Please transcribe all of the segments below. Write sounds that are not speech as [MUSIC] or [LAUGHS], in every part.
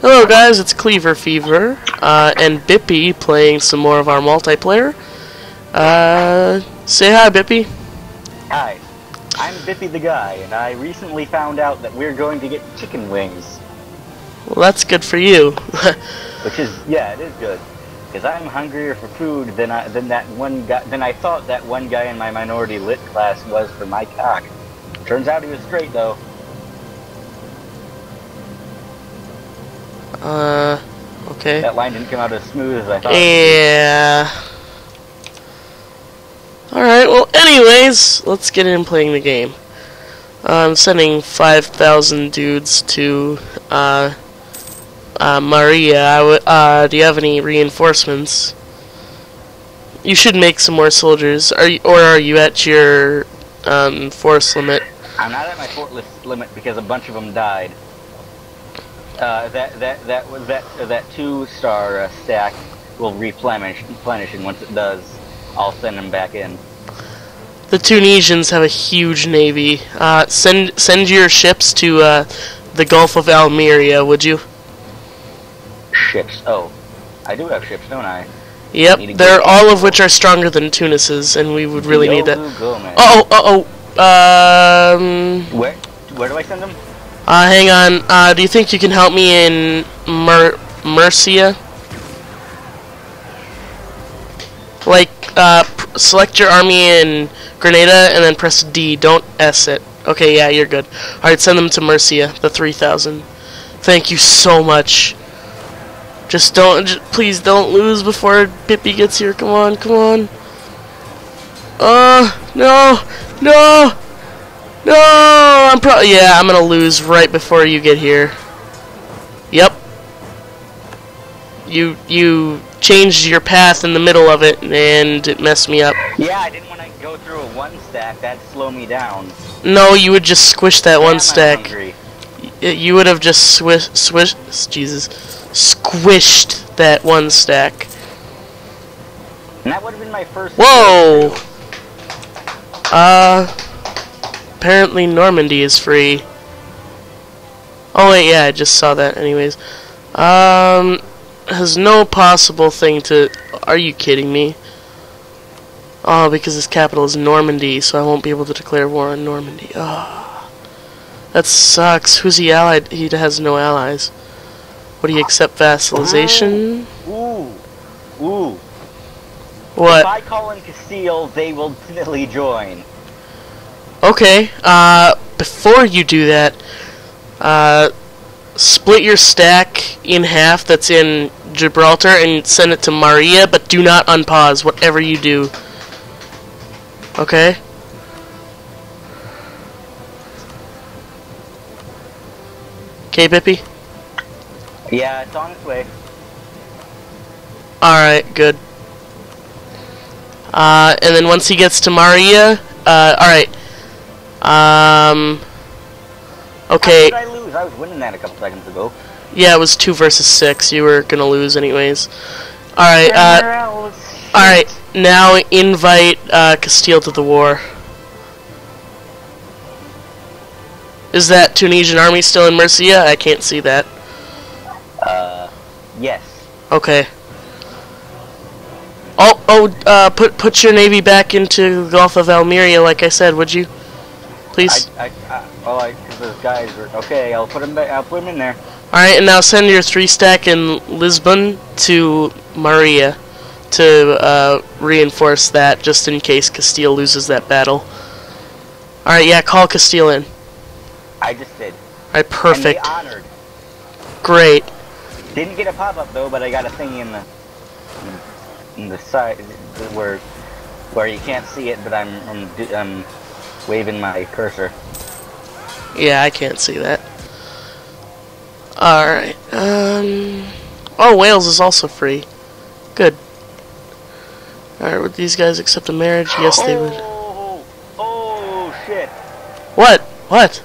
Hello guys, it's Cleaver Fever, uh, and Bippy playing some more of our multiplayer. Uh, say hi, Bippy. Hi, I'm Bippy the Guy, and I recently found out that we're going to get chicken wings. Well, that's good for you. [LAUGHS] Which is, yeah, it is good. Because I'm hungrier for food than I than that one guy than I thought that one guy in my minority lit class was for my cock. Turns out he was straight though. Uh, okay. That line didn't come out as smooth as I thought. Yeah. Alright, well, anyways, let's get in playing the game. I'm sending 5,000 dudes to, uh, uh, Maria. Uh, do you have any reinforcements? You should make some more soldiers. Are you, or are you at your, um, force limit? I'm not at my list limit because a bunch of them died. Uh, that that that that that two star uh, stack will replenish replenish, and once it does, I'll send them back in. The Tunisians have a huge navy. Uh, send send your ships to uh, the Gulf of Almeria, would you? Ships. Oh, I do have ships, don't I? Yep, they're all of which are stronger than Tunis's, and we would really need that. Uh oh, uh oh. Um, Where where do I send them? Uh, hang on. Uh, do you think you can help me in Mer Murcia? Like, uh, select your army in Granada and then press D. Don't S it. Okay, yeah, you're good. Alright, send them to Murcia, the 3000. Thank you so much. Just don't, please don't lose before Bippy gets here. Come on, come on. Uh, no, no, no. I'm probably, yeah, I'm gonna lose right before you get here. Yep. You, you changed your path in the middle of it and it messed me up. Yeah, I didn't want to go through a one stack. That'd slow me down. No, you would just squish that Damn, one I'm stack. hungry. You would have just swish, swish, Jesus, squished that one stack. And that would have been my first. Whoa! Uh, apparently Normandy is free. Oh wait, yeah, I just saw that anyways. Um, has no possible thing to... Are you kidding me? Oh, because its capital is Normandy, so I won't be able to declare war on Normandy. Ah, That sucks. Who's he allied? He has no allies. Would he accept vassalization? Ooh, ooh. If What? If I call in Castile, they will definitely join. Okay, uh, before you do that, uh, split your stack in half that's in Gibraltar and send it to Maria, but do not unpause whatever you do. Okay? Okay, Bippy? Yeah, it's on its way. Alright, good. Uh, and then once he gets to Maria, uh, alright. Um, okay. How did I lose? I was winning that a couple seconds ago. Yeah, it was two versus six. You were gonna lose anyways. All right. Uh, all right. Now invite uh, Castile to the war. Is that Tunisian army still in Murcia? I can't see that. Uh, yes. Okay. Oh, oh, uh, put put your navy back into the Gulf of Almeria, like I said, would you? Please. I, I, I, well, I, cause those guys are, okay, I'll put them, I'll put them in there. All right, and now send your three stack in Lisbon to Maria to uh, reinforce that, just in case Castile loses that battle. All right, yeah, call Castile in. I just did. All right, perfect, honored. great. Didn't get a pop-up though, but I got a thingy in the, in the side, where, where you can't see it, but I'm, I'm, I'm waving my cursor. Yeah, I can't see that. All right. Um. Oh, Wales is also free. Good. All right, would these guys accept a marriage? Yes, they would. Oh, oh shit. What? What?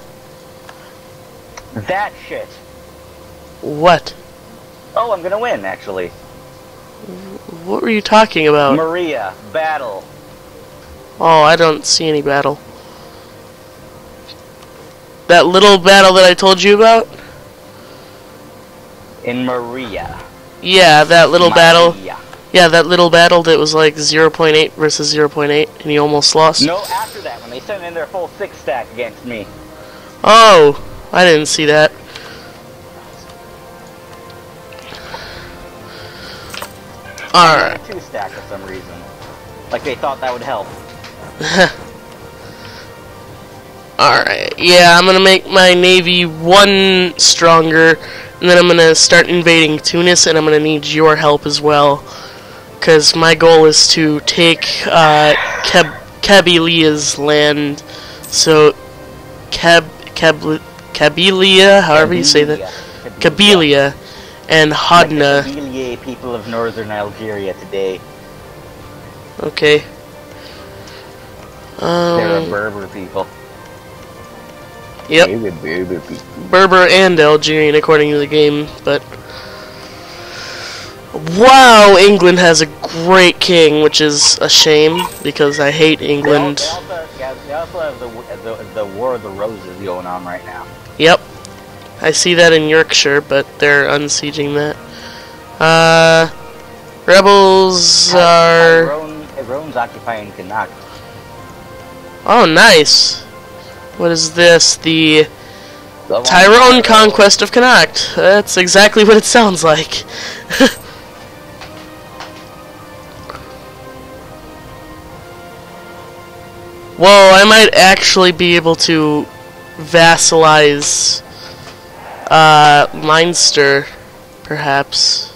That shit. What? Oh, I'm gonna win, actually. What were you talking about? Maria, battle. Oh, I don't see any battle. That little battle that I told you about? In Maria. Yeah, that little battle. Yeah, that little battle that was like 0.8 versus 0.8, and you almost lost. No, after that, when they sent in their full six stack against me. Oh, I didn't see that. Alright. Two stack for some reason. Like they thought that would help. [LAUGHS] Alright, yeah, I'm gonna make my navy one stronger, and then I'm gonna start invading Tunis, and I'm gonna need your help as well. Because my goal is to take uh, Keb Kabilia's land. So, Keb Keb Kabilia, however you say that. Kabilia and Like Hodna. the Kabilia people of northern Algeria today. Okay. They're a Um, Berber people. Yep. Berber. Berber and Algerian according to the game, but wow, England has a great king, which is a shame because I hate They al- England. They also, they also have the, the the War of the Roses going on right now. Yep, I see that in Yorkshire, but they're unsieging that. Uh, rebels are Tyrone, Tyrone's occupying Connacht. oh nice. What is this? The Tyrone conquest of Connacht. That's exactly what it sounds like. [LAUGHS] Whoa, I might actually be able to vassalize uh, Leinster, perhaps.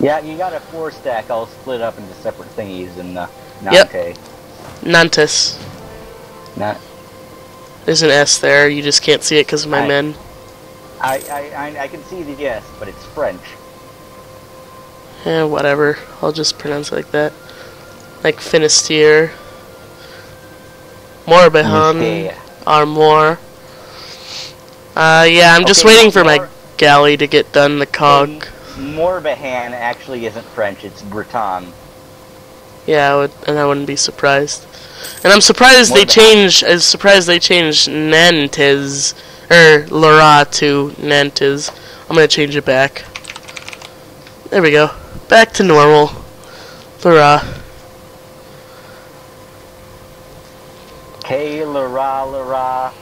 Yeah, you got a four stack all split up into separate thingies in uh, Yep. Nantes. Nantes. Not, There's an S there, you just can't see it because of my I- men. I, I, I, I can see the S, but it's French. Eh, whatever. I'll just pronounce it like that. Like Finisterre. Morbihan. Mistake. Armor. Uh, yeah, I'm just Okay, waiting for my galley to get done the cog. Morbihan actually isn't French, it's Breton. Yeah, I would, and I wouldn't be surprised. And I'm surprised they Morbihan. changed. I was surprised they changed Nantes or Lara to Nantes. I'm gonna change it back. There we go. Back to normal. Lara. K la la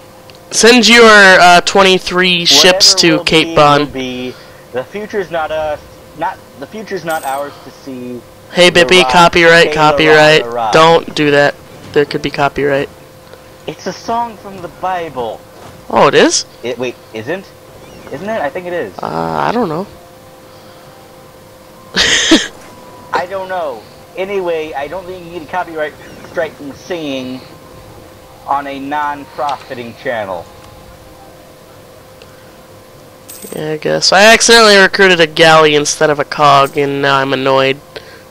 Send your uh, 23 ships to Cape Bon. Be. The future's not us. Not the future's not ours to see. Hey, Bippy, copyright, copyright. Don't do that. There could be copyright. It's a song from the Bible. Oh, it is? It wait, isn't? Isn't it? I think it is. Uh, I don't know. [LAUGHS] I don't know. Anyway, I don't think you need a copyright strike from singing on a non-profiting channel. Yeah, I guess. I accidentally recruited a galley instead of a cog, and now I'm annoyed.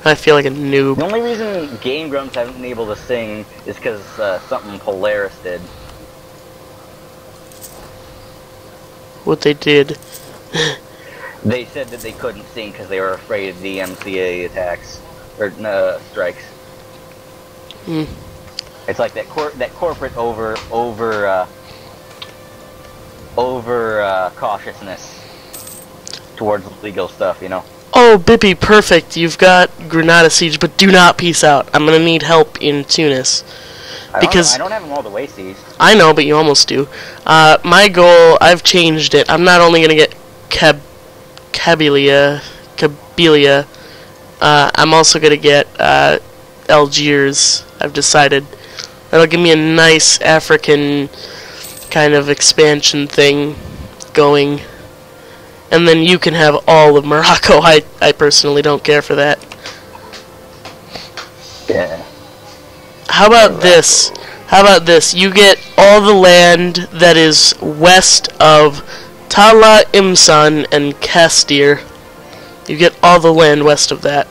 I feel like a noob. The only reason Game Grumps haven't been able to sing is because uh, something Polaris did. What they did. They said that they couldn't sing because they were afraid of the MCA attacks or uh, strikes. Hmm. It's like that cor- that corporate over over uh, over uh, cautiousness towards legal stuff, you know. Oh, Bippy, perfect. You've got Granada Siege, but do not peace out. I'm gonna need help in Tunis. I don't, Because- I don't have them all the way seized. I know, but you almost do. Uh, my goal, I've changed it. I'm not only gonna get Cab- Kabilia, Kabilia, uh, I'm also gonna get uh, Algiers. I've decided that'll give me a nice African kind of expansion thing going, and then you can have all of Morocco. [LAUGHS] I I personally don't care for that. Yeah. How about this? How about this? You get all the land that is west of Tala Imsan and Castir. You get all the land west of that.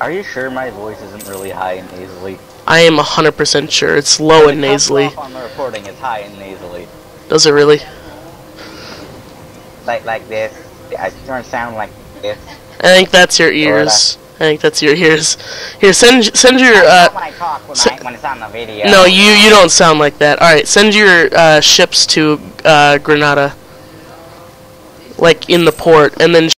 Are you sure my voice isn't really high and nasally? I am 100% sure it's low and It nasally. off on the recording, it's high and nasally. Does it really? Like like this. I don't sound like this. I think that's your ears. I think that's your ears. Here, send send your uh, when I talk when, I, when it's on the video. no, you you don't sound like that. All right, send your uh, ships to uh, Granada, like in the port, and then